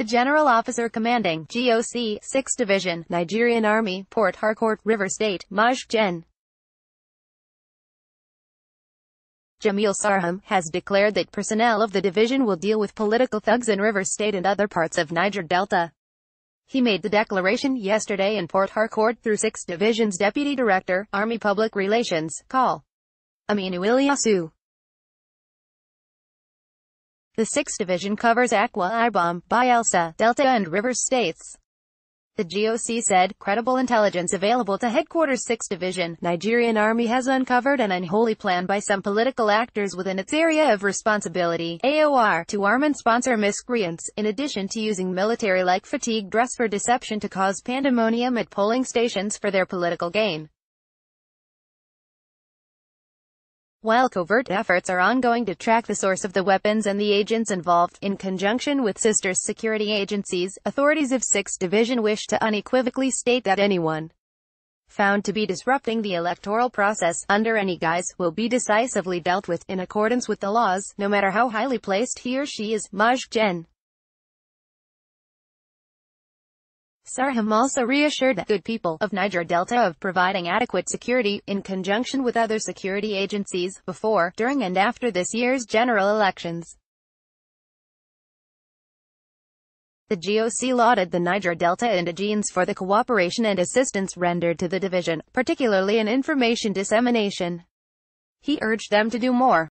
The General Officer Commanding GOC 6th Division, Nigerian Army, Port Harcourt, Rivers State, Maj. Gen. Jamil Sarham, has declared that personnel of the division will deal with political thugs in Rivers State and other parts of Niger Delta. He made the declaration yesterday in Port Harcourt through 6th Division's Deputy Director, Army Public Relations, Col. Aminu Ilyasu. The 6th Division covers Akwa Ibom, Bayelsa, Delta and Rivers States. The GOC said, credible intelligence available to Headquarters 6th Division, Nigerian Army has uncovered an unholy plan by some political actors within its area of responsibility, AOR, to arm and sponsor miscreants, in addition to using military-like fatigue dress for deception to cause pandemonium at polling stations for their political gain. While covert efforts are ongoing to track the source of the weapons and the agents involved, in conjunction with sister security agencies, authorities of 6th Division wish to unequivocally state that anyone found to be disrupting the electoral process, under any guise, will be decisively dealt with, in accordance with the laws, no matter how highly placed he or she is. Maj. Gen. Sarham also reassured the good people of Niger Delta of providing adequate security, in conjunction with other security agencies, before, during and after this year's general elections. The GOC lauded the Niger Delta indigenes for the cooperation and assistance rendered to the division, particularly in information dissemination. He urged them to do more.